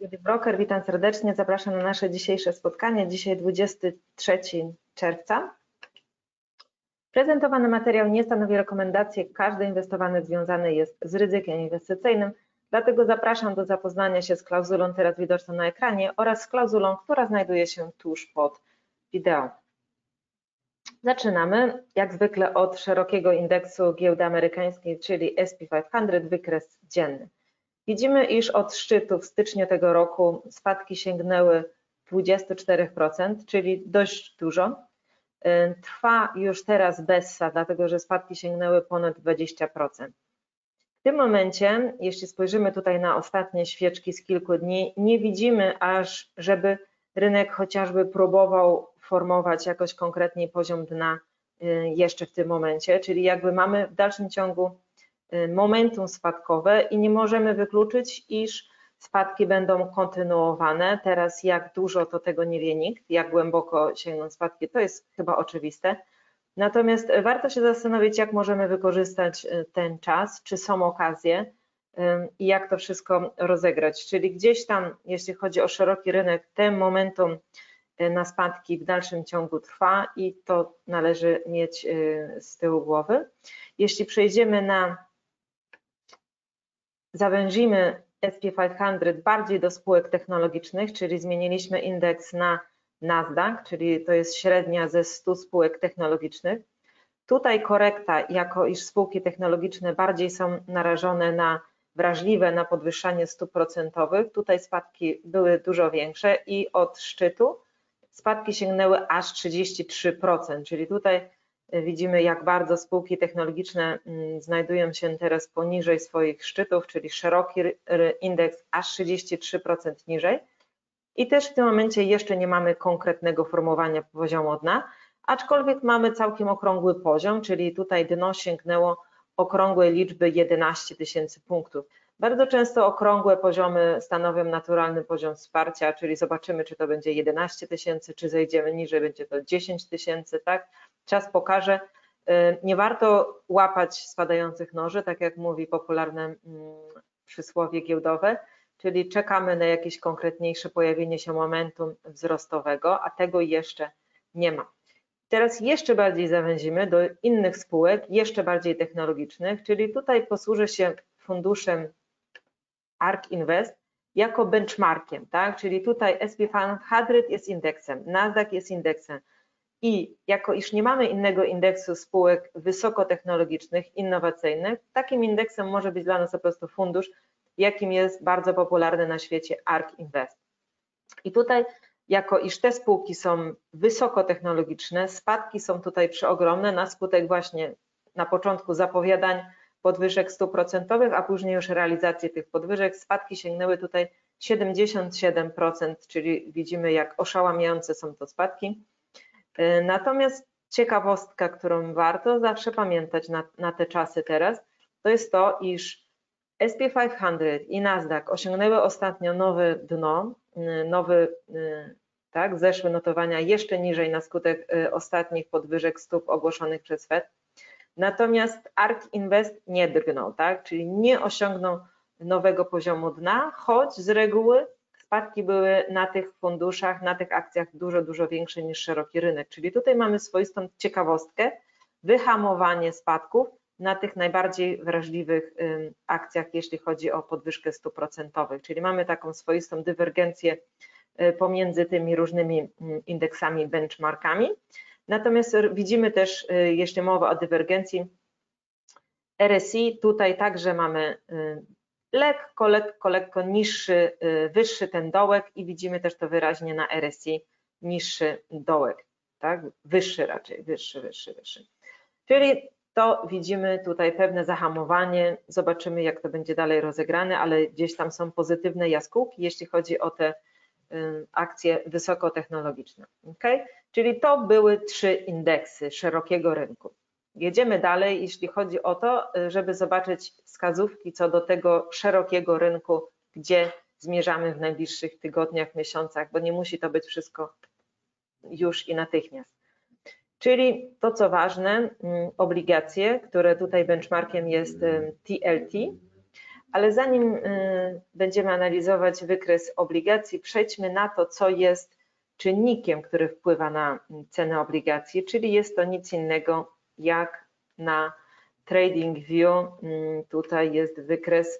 Broker, witam serdecznie. Zapraszam na nasze dzisiejsze spotkanie. Dzisiaj 23 czerwca. Prezentowany materiał nie stanowi rekomendacji. Każdy inwestowany związany jest z ryzykiem inwestycyjnym, dlatego zapraszam do zapoznania się z klauzulą teraz widoczną na ekranie oraz z klauzulą, która znajduje się tuż pod wideo. Zaczynamy jak zwykle od szerokiego indeksu giełdy amerykańskiej, czyli SP 500, wykres dzienny. Widzimy, iż od szczytu w styczniu tego roku spadki sięgnęły 24%, czyli dość dużo. Trwa już teraz bessa, dlatego że spadki sięgnęły ponad 20%. W tym momencie, jeśli spojrzymy tutaj na ostatnie świeczki z kilku dni, nie widzimy aż, żeby rynek chociażby próbował formować jakoś konkretnie poziom dna y, jeszcze w tym momencie, czyli jakby mamy w dalszym ciągu y, momentum spadkowe i nie możemy wykluczyć, iż spadki będą kontynuowane. Teraz jak dużo to tego nie wie nikt, jak głęboko sięgną spadki, to jest chyba oczywiste. Natomiast warto się zastanowić, jak możemy wykorzystać y, ten czas, czy są okazje i jak to wszystko rozegrać. Czyli gdzieś tam, jeśli chodzi o szeroki rynek, ten momentum Y, na spadki w dalszym ciągu trwa i to należy mieć y, z tyłu głowy. Jeśli przejdziemy na, zawęzimy SP500 bardziej do spółek technologicznych, czyli zmieniliśmy indeks na Nasdaq, czyli to jest średnia ze 100 spółek technologicznych. Tutaj korekta, jako iż spółki technologiczne bardziej są narażone na wrażliwe na podwyższanie stóp procentowych, tutaj spadki były dużo większe i od szczytu spadki sięgnęły aż 33%, czyli tutaj widzimy, jak bardzo spółki technologiczne mm, znajdują się teraz poniżej swoich szczytów, czyli szeroki indeks aż 33% niżej. I też w tym momencie jeszcze nie mamy konkretnego formowania poziomu dna, aczkolwiek mamy całkiem okrągły poziom, czyli tutaj dno sięgnęło okrągłej liczby 11 tysięcy punktów. Bardzo często okrągłe poziomy stanowią naturalny poziom wsparcia, czyli zobaczymy, czy to będzie 11 tysięcy, czy zejdziemy niżej, będzie to 10 tysięcy, tak? Czas pokaże. Y, nie warto łapać spadających noży, tak jak mówi popularne mm, przysłowie giełdowe, czyli czekamy na jakieś konkretniejsze pojawienie się momentum wzrostowego, a tego jeszcze nie ma. Teraz jeszcze bardziej zawęzimy do innych spółek, jeszcze bardziej technologicznych, czyli tutaj posłużę się funduszem ARK Invest jako benchmarkiem, tak? Czyli tutaj SP500 jest indeksem, Nasdaq jest indeksem i jako iż nie mamy innego indeksu spółek wysokotechnologicznych, innowacyjnych, takim indeksem może być dla nas po prostu fundusz, jakim jest bardzo popularny na świecie ARK Invest. I tutaj jako iż te spółki są wysokotechnologiczne, spadki są tutaj przeogromne na skutek właśnie na początku zapowiadań podwyżek stóp procentowych, a później już realizację tych podwyżek. Spadki sięgnęły tutaj 77%, czyli widzimy jak oszałamiające są to spadki. E, natomiast ciekawostka, którą warto zawsze pamiętać na, na te czasy teraz, to jest to, iż SP500 i Nasdaq osiągnęły ostatnio nowe dno, nowy, tak, zeszły notowania jeszcze niżej na skutek ostatnich podwyżek stóp ogłoszonych przez Fed. Natomiast ARK Invest nie drgnął, tak? czyli nie osiągnął nowego poziomu dna, choć z reguły spadki były na tych funduszach, na tych akcjach dużo, dużo większe niż szeroki rynek. Czyli tutaj mamy swoistą ciekawostkę, wyhamowanie spadków na tych najbardziej wrażliwych akcjach, jeśli chodzi o podwyżkę stóp procentowych. Czyli mamy taką swoistą dywergencję y, pomiędzy tymi różnymi indeksami, benchmarkami. Natomiast widzimy też, y, jeśli mowa o dywergencji, RSI, tutaj także mamy y, lekko, lekko, lekko niższy, y, wyższy ten dołek i widzimy też to wyraźnie na RSI, niższy dołek, tak? Wyższy raczej, wyższy, wyższy, wyższy. Czyli to widzimy tutaj pewne zahamowanie, zobaczymy jak to będzie dalej rozegrane, ale gdzieś tam są pozytywne jaskółki, jeśli chodzi o te akcje wysokotechnologiczne. Okay? Czyli to były trzy indeksy szerokiego rynku. Jedziemy dalej, jeśli chodzi o to, żeby zobaczyć wskazówki co do tego szerokiego rynku, gdzie zmierzamy w najbliższych tygodniach, miesiącach, bo nie musi to być wszystko już i natychmiast. Czyli to, co ważne, obligacje, które tutaj benchmarkiem jest TLT, Ale zanim będziemy analizować wykres obligacji, przejdźmy na to, co jest czynnikiem, który wpływa na cenę obligacji, czyli jest to nic innego jak na TradingView. Mm, tutaj jest wykres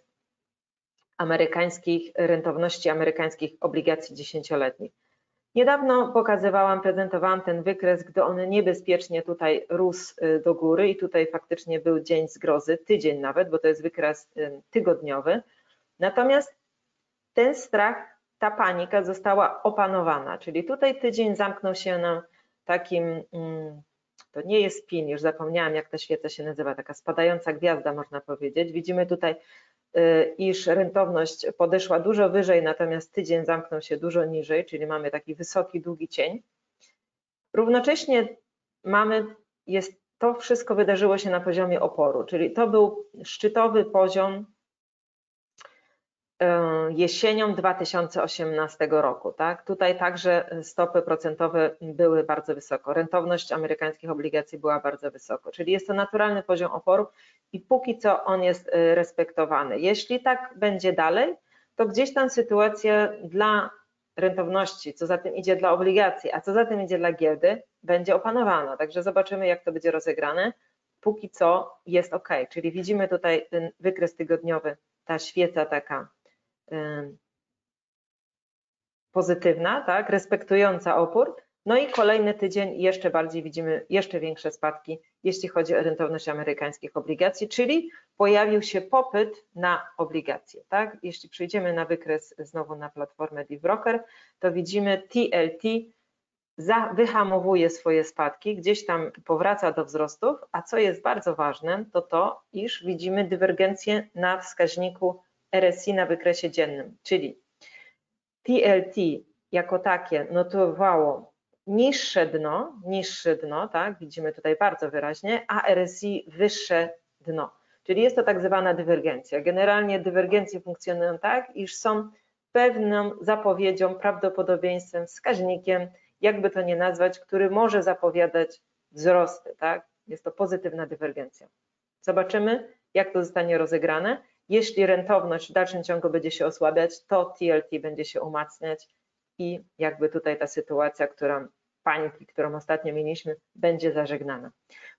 amerykańskich, rentowności amerykańskich obligacji dziesięcioletnich. Niedawno pokazywałam, prezentowałam ten wykres, gdy on niebezpiecznie tutaj rósł y, do góry i tutaj faktycznie był dzień zgrozy, tydzień nawet, bo to jest wykres y, tygodniowy. Natomiast ten strach, ta panika została opanowana, czyli tutaj tydzień zamknął się na takim, mm, to nie jest pin, już zapomniałam jak ta świeca się nazywa, taka spadająca gwiazda można powiedzieć. Widzimy tutaj Y, iż rentowność podeszła dużo wyżej, natomiast tydzień zamknął się dużo niżej, czyli mamy taki wysoki, długi cień. Równocześnie mamy, jest, to wszystko wydarzyło się na poziomie oporu, czyli to był szczytowy poziom jesienią 2018 roku. Tak? Tutaj także stopy procentowe były bardzo wysoko. Rentowność amerykańskich obligacji była bardzo wysoko, czyli jest to naturalny poziom oporu i póki co on jest y, respektowany. Jeśli tak będzie dalej, to gdzieś tam sytuacja dla rentowności, co za tym idzie dla obligacji, a co za tym idzie dla giełdy, będzie opanowana. Także zobaczymy, jak to będzie rozegrane. Póki co jest ok, czyli widzimy tutaj ten wykres tygodniowy, ta świeca taka pozytywna, tak, respektująca opór, no i kolejny tydzień jeszcze bardziej widzimy jeszcze większe spadki, jeśli chodzi o rentowność amerykańskich obligacji, czyli pojawił się popyt na obligacje. Tak? Jeśli przejdziemy na wykres znowu na platformę DeVrocker, to widzimy TLT wyhamowuje swoje spadki, gdzieś tam powraca do wzrostów, a co jest bardzo ważne, to to, iż widzimy dywergencję na wskaźniku RSI na wykresie dziennym, czyli TLT jako takie notowało niższe dno, niższe dno, tak, widzimy tutaj bardzo wyraźnie, a RSI wyższe dno. Czyli jest to tak zwana dywergencja. Generalnie dywergencje funkcjonują tak, iż są pewną zapowiedzią, prawdopodobieństwem, wskaźnikiem, jakby to nie nazwać, który może zapowiadać wzrosty, tak? Jest to pozytywna dywergencja. Zobaczymy, jak to zostanie rozegrane. Jeśli rentowność w dalszym ciągu będzie się osłabiać, to TLT będzie się umacniać i jakby tutaj ta sytuacja, która paniki, którą ostatnio mieliśmy, będzie zażegnana.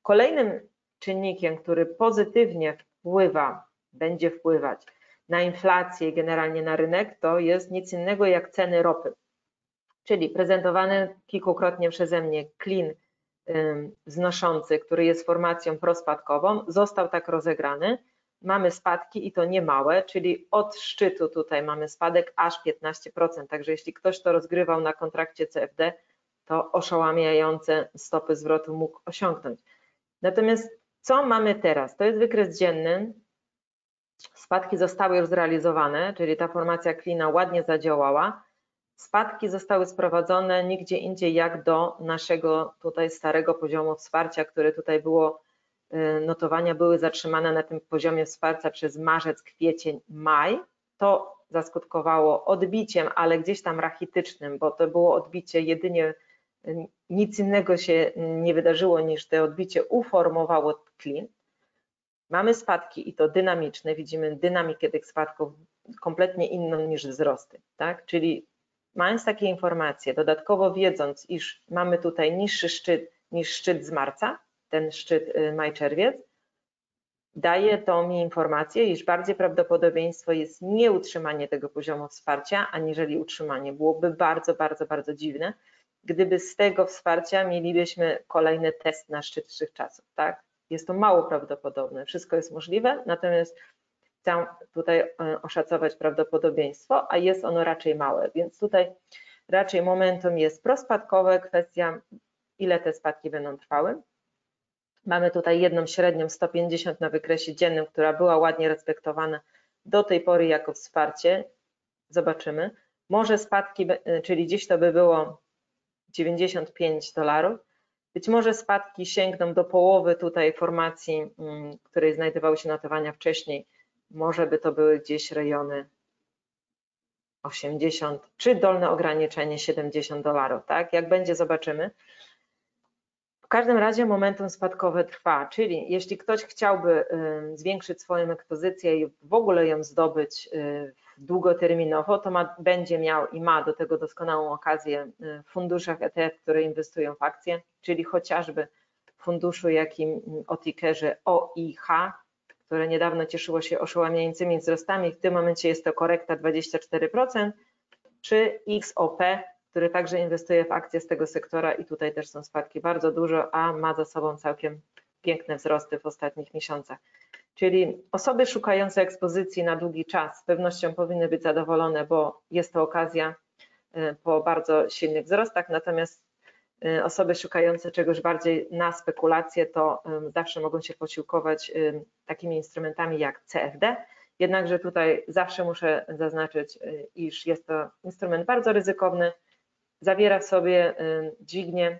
Kolejnym czynnikiem, który pozytywnie wpływa, będzie wpływać na inflację i generalnie na rynek, to jest nic innego jak ceny ropy. Czyli prezentowany kilkukrotnie przeze mnie klin wznoszący, który jest formacją prospadkową, został tak rozegrany mamy spadki i to nie małe, czyli od szczytu tutaj mamy spadek aż 15%, także jeśli ktoś to rozgrywał na kontrakcie CFD, to oszałamiające stopy zwrotu mógł osiągnąć. Natomiast co mamy teraz? To jest wykres dzienny, spadki zostały już zrealizowane, czyli ta formacja klina ładnie zadziałała, spadki zostały sprowadzone nigdzie indziej jak do naszego tutaj starego poziomu wsparcia, które tutaj było notowania były zatrzymane na tym poziomie wsparcia przez marzec, kwiecień, maj. To zaskutkowało odbiciem, ale gdzieś tam rachitycznym, bo to było odbicie jedynie, y, nic innego się nie wydarzyło niż to odbicie uformowało klin. Mamy spadki i to dynamiczne, widzimy dynamikę tych spadków kompletnie inną niż wzrosty, tak? Czyli mając takie informacje, dodatkowo wiedząc, iż mamy tutaj niższy szczyt niż szczyt z marca, ten szczyt y, maj-czerwiec, daje to mi informację, iż bardziej prawdopodobieństwo jest nieutrzymanie tego poziomu wsparcia, aniżeli utrzymanie. Byłoby bardzo, bardzo, bardzo dziwne, gdyby z tego wsparcia mielibyśmy kolejny test na szczyt czasów, tak? Jest to mało prawdopodobne, wszystko jest możliwe, natomiast chcę tutaj y, oszacować prawdopodobieństwo, a jest ono raczej małe, więc tutaj raczej momentum jest prospadkowe, kwestia ile te spadki będą trwały. Mamy tutaj jedną średnią 150 na wykresie dziennym, która była ładnie respektowana do tej pory jako wsparcie. Zobaczymy. Może spadki, czyli dziś to by było 95 dolarów. Być może spadki sięgną do połowy tutaj formacji, mm, której znajdowały się notowania wcześniej. Może by to były gdzieś rejony 80, czy dolne ograniczenie 70 dolarów, tak? Jak będzie, zobaczymy każdym razie momentum spadkowe trwa, czyli jeśli ktoś chciałby y, zwiększyć swoją ekspozycję i w ogóle ją zdobyć y, długoterminowo, to ma, będzie miał i ma do tego doskonałą okazję w funduszach ETF, które inwestują w akcje, czyli chociażby funduszu jakim o tickerze OIH, które niedawno cieszyło się oszałamiającymi wzrostami, w tym momencie jest to korekta 24%, czy XOP, który także inwestuje w akcje z tego sektora i tutaj też są spadki bardzo dużo, a ma za sobą całkiem piękne wzrosty w ostatnich miesiącach. Czyli osoby szukające ekspozycji na długi czas z pewnością powinny być zadowolone, bo jest to okazja e, po bardzo silnych wzrostach, natomiast e, osoby szukające czegoś bardziej na spekulacje, to zawsze mogą się posiłkować takimi instrumentami jak CFD, jednakże tutaj zawsze muszę zaznaczyć, e, iż jest to instrument bardzo ryzykowny, zawiera w sobie dźwignię,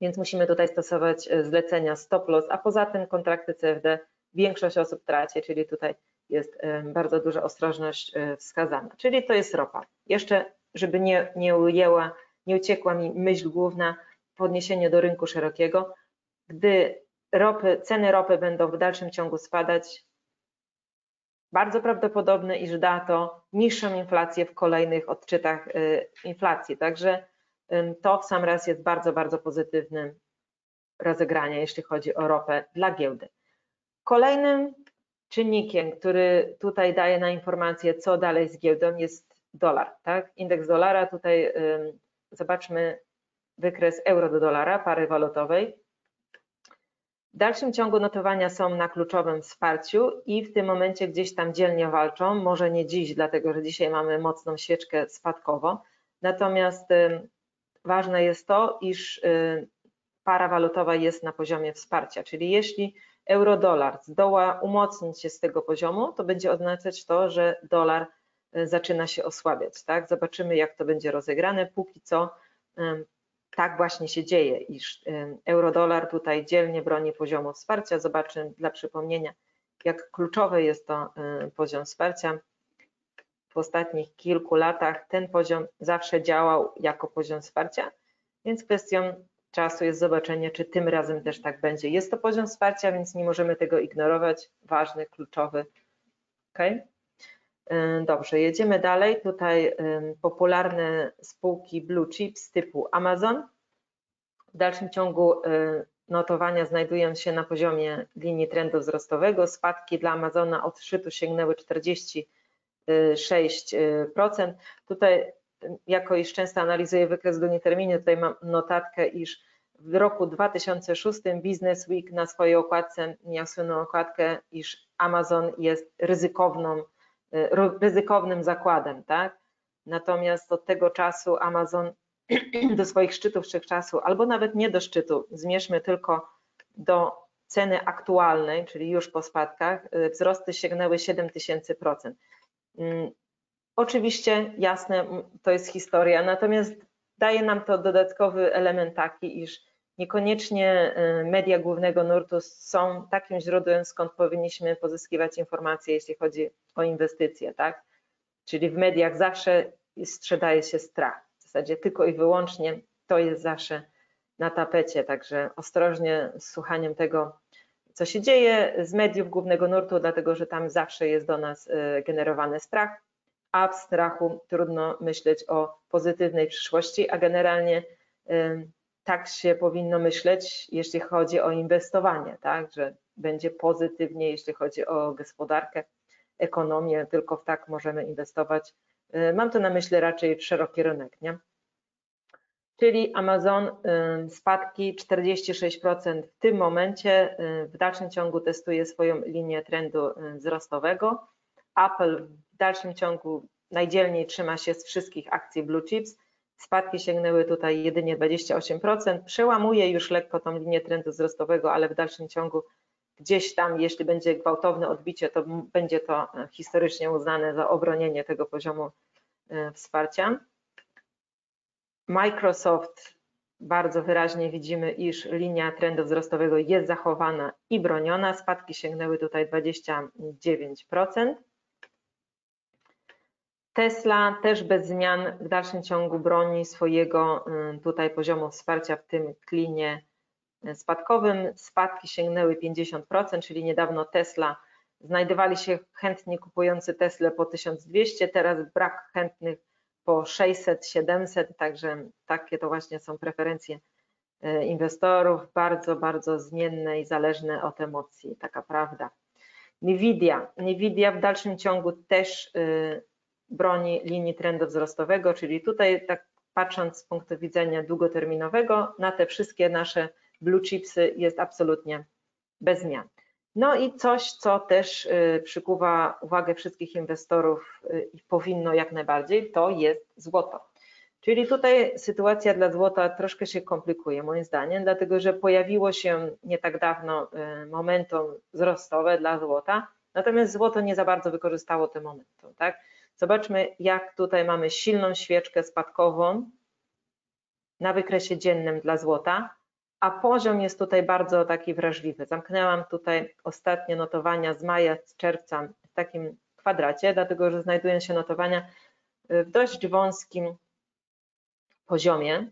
więc musimy tutaj stosować zlecenia stop loss, a poza tym kontrakty CFD większość osób traci, czyli tutaj jest bardzo duża ostrożność wskazana. Czyli to jest ropa. Jeszcze, żeby nie, nie ujęła, nie uciekła mi myśl główna, podniesienie do rynku szerokiego. Gdy ropy, ceny ropy będą w dalszym ciągu spadać, bardzo prawdopodobne, iż da to niższą inflację w kolejnych odczytach e, inflacji. Także to w sam raz jest bardzo, bardzo pozytywnym rozegraniem, jeśli chodzi o ropę dla giełdy. Kolejnym czynnikiem, który tutaj daje na informację, co dalej z giełdą, jest dolar. Tak? Indeks dolara, tutaj zobaczmy wykres euro do dolara, pary walutowej. W dalszym ciągu notowania są na kluczowym wsparciu i w tym momencie gdzieś tam dzielnie walczą, może nie dziś, dlatego że dzisiaj mamy mocną świeczkę spadkową, natomiast ważne jest to, iż para walutowa jest na poziomie wsparcia, czyli jeśli euro-dolar zdoła umocnić się z tego poziomu, to będzie oznaczać to, że dolar e, zaczyna się osłabiać. Tak? Zobaczymy, jak to będzie rozegrane. Póki co tak właśnie się dzieje, iż euro-dolar tutaj dzielnie broni poziomu wsparcia. Zobaczymy dla przypomnienia, jak kluczowy jest to poziom wsparcia. W ostatnich kilku latach ten poziom zawsze działał jako poziom wsparcia, więc kwestią czasu jest zobaczenie, czy tym razem też tak będzie. Jest to poziom wsparcia, więc nie możemy tego ignorować. Ważny, kluczowy. Ok? Dobrze, jedziemy dalej. Tutaj popularne spółki blue chips typu Amazon. W dalszym ciągu notowania znajdują się na poziomie linii trendu wzrostowego. Spadki dla Amazona od szczytu sięgnęły 46%. Tutaj jako iż często analizuję wykres terminie, tutaj mam notatkę, iż w roku 2006 Business Week na swojej okładce miał słynną okładkę, iż Amazon jest ryzykowną, e, ryzykownym zakładem, tak? Natomiast od tego czasu Amazon do swoich szczytów czasu, albo nawet nie do szczytu, zmierzmy tylko do ceny aktualnej, czyli już po spadkach, e, wzrosty sięgnęły 7000%. Mm, Oczywiście, jasne, to jest historia, natomiast daje nam to dodatkowy element taki, iż niekoniecznie y, media głównego nurtu są takim źródłem, skąd powinniśmy pozyskiwać informacje, jeśli chodzi o inwestycje, tak? Czyli w mediach zawsze sprzedaje się strach. W zasadzie tylko i wyłącznie to jest zawsze na tapecie, także ostrożnie z słuchaniem tego, co się dzieje z mediów głównego nurtu, dlatego że tam zawsze jest do nas y, generowany strach a w strachu trudno myśleć o pozytywnej przyszłości, a generalnie tak się powinno myśleć, jeśli chodzi o inwestowanie, tak, że będzie pozytywnie, jeśli chodzi o gospodarkę, ekonomię, tylko w tak możemy inwestować. Mam tu na myśli raczej szeroki rynek, nie? Czyli Amazon spadki 46% w tym momencie, w dalszym ciągu testuje swoją linię trendu wzrostowego. Apple w dalszym ciągu najdzielniej trzyma się z wszystkich akcji blue chips. Spadki sięgnęły tutaj jedynie 28%. Przełamuje już lekko tą linię trendu wzrostowego, ale w dalszym ciągu gdzieś tam, jeśli będzie gwałtowne odbicie, to będzie to historycznie uznane za obronienie tego poziomu e, wsparcia. Microsoft bardzo wyraźnie widzimy, iż linia trendu wzrostowego jest zachowana i broniona. Spadki sięgnęły tutaj 29%. Tesla też bez zmian w dalszym ciągu broni swojego y, tutaj poziomu wsparcia w tym klinie spadkowym. Spadki sięgnęły 50%, czyli niedawno Tesla znajdowali się chętni kupujący Tesla po 1200, teraz brak chętnych po 600, 700, także takie to właśnie są preferencje e, inwestorów, bardzo, bardzo zmienne i zależne od emocji, taka prawda. Nvidia. Nvidia w dalszym ciągu też broni linii trendu wzrostowego, czyli tutaj tak patrząc z punktu widzenia długoterminowego na te wszystkie nasze blue chipsy jest absolutnie bez zmian. No i coś, co też y, przykuwa uwagę wszystkich inwestorów y, i powinno jak najbardziej, to jest złoto. Czyli tutaj sytuacja dla złota troszkę się komplikuje moim zdaniem, dlatego że pojawiło się nie tak dawno y, momentum wzrostowe dla złota, natomiast złoto nie za bardzo wykorzystało te momentum. Tak? Zobaczmy, jak tutaj mamy silną świeczkę spadkową na wykresie dziennym dla złota, a poziom jest tutaj bardzo taki wrażliwy. Zamknęłam tutaj ostatnie notowania z maja, z czerwca w takim kwadracie, dlatego że znajdują się notowania w dość wąskim poziomie.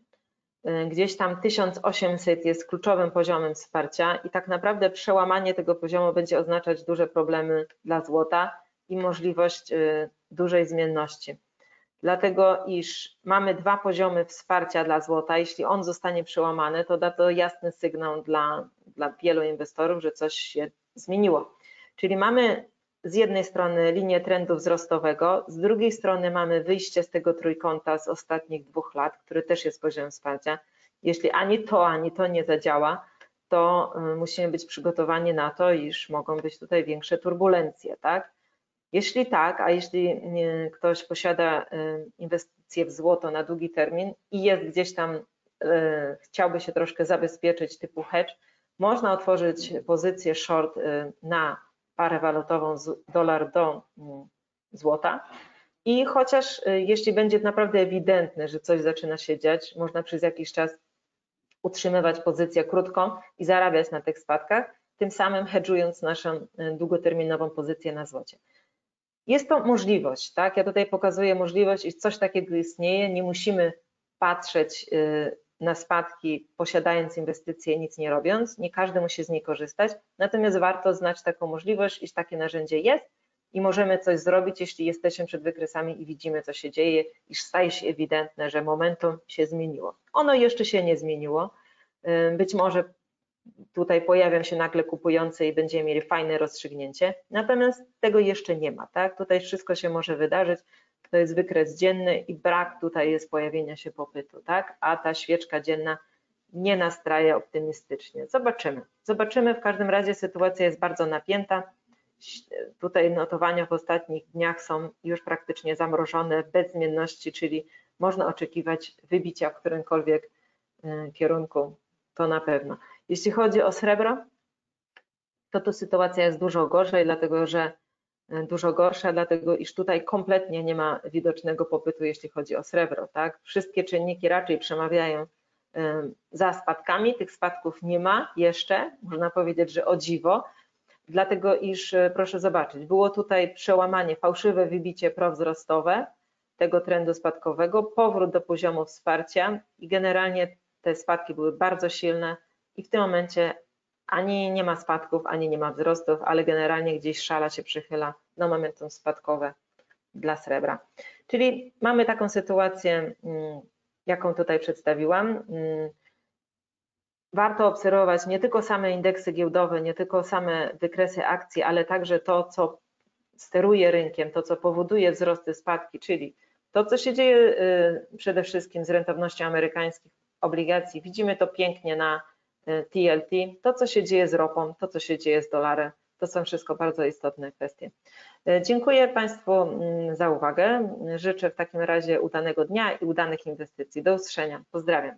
Gdzieś tam 1800 jest kluczowym poziomem wsparcia i tak naprawdę przełamanie tego poziomu będzie oznaczać duże problemy dla złota i możliwość y, dużej zmienności dlatego iż mamy dwa poziomy wsparcia dla złota. Jeśli on zostanie przełamany, to da to jasny sygnał dla, dla wielu inwestorów, że coś się zmieniło. Czyli mamy z jednej strony linię trendu wzrostowego, z drugiej strony mamy wyjście z tego trójkąta z ostatnich dwóch lat, który też jest poziomem wsparcia. Jeśli ani to, ani to nie zadziała, to y, musimy być przygotowani na to, iż mogą być tutaj większe turbulencje, tak? Jeśli tak, a jeśli ktoś posiada y, inwestycje w złoto na długi termin i jest gdzieś tam, y, chciałby się troszkę zabezpieczyć typu hedge, można otworzyć pozycję short na parę walutową dolar do złota. I chociaż jeśli będzie naprawdę ewidentne, że coś zaczyna się dziać, można przez jakiś czas utrzymywać pozycję krótką i zarabiać na tych spadkach, tym samym hedżując naszą długoterminową pozycję na złocie. Jest to możliwość, tak? Ja tutaj pokazuję możliwość, iż coś takiego istnieje. Nie musimy patrzeć y, na spadki, posiadając inwestycje, nic nie robiąc. Nie każdy musi z niej korzystać. Natomiast warto znać taką możliwość, iż takie narzędzie jest i możemy coś zrobić, jeśli jesteśmy przed wykresami i widzimy, co się dzieje, iż staje się ewidentne, że momentum się zmieniło. Ono jeszcze się nie zmieniło. Y, być może tutaj pojawią się nagle kupujący i będziemy mieli fajne rozstrzygnięcie, natomiast tego jeszcze nie ma, tak? Tutaj wszystko się może wydarzyć, to jest wykres dzienny i brak tutaj jest pojawienia się popytu, tak? A ta świeczka dzienna nie nastraja optymistycznie. Zobaczymy. Zobaczymy, w każdym razie sytuacja jest bardzo napięta. Tutaj notowania w ostatnich dniach są już praktycznie zamrożone, bez zmienności, czyli można oczekiwać wybicia w którymkolwiek y, kierunku, to na pewno. Jeśli chodzi o srebro, to tu sytuacja jest dużo gorzej, dlatego że e, dużo gorsza, dlatego iż tutaj kompletnie nie ma widocznego popytu, jeśli chodzi o srebro. Tak? Wszystkie czynniki raczej przemawiają e, za spadkami, tych spadków nie ma jeszcze, można powiedzieć, że o dziwo, dlatego iż e, proszę zobaczyć, było tutaj przełamanie, fałszywe wybicie prowzrostowe tego trendu spadkowego, powrót do poziomu wsparcia i generalnie te spadki były bardzo silne, i w tym momencie ani nie ma spadków, ani nie ma wzrostów, ale generalnie gdzieś szala się przychyla na momentum spadkowe dla srebra. Czyli mamy taką sytuację, mm, jaką tutaj przedstawiłam. Mm, warto obserwować nie tylko same indeksy giełdowe, nie tylko same wykresy akcji, ale także to, co steruje rynkiem, to, co powoduje wzrosty, spadki, czyli to, co się dzieje y, przede wszystkim z rentownością amerykańskich obligacji. Widzimy to pięknie na TLT, e, to co się dzieje z ropą, to co się dzieje z dolarem, to są wszystko bardzo istotne kwestie. E, dziękuję Państwu mm, za uwagę. Życzę w takim razie udanego dnia i udanych inwestycji. Do usłyszenia. Pozdrawiam.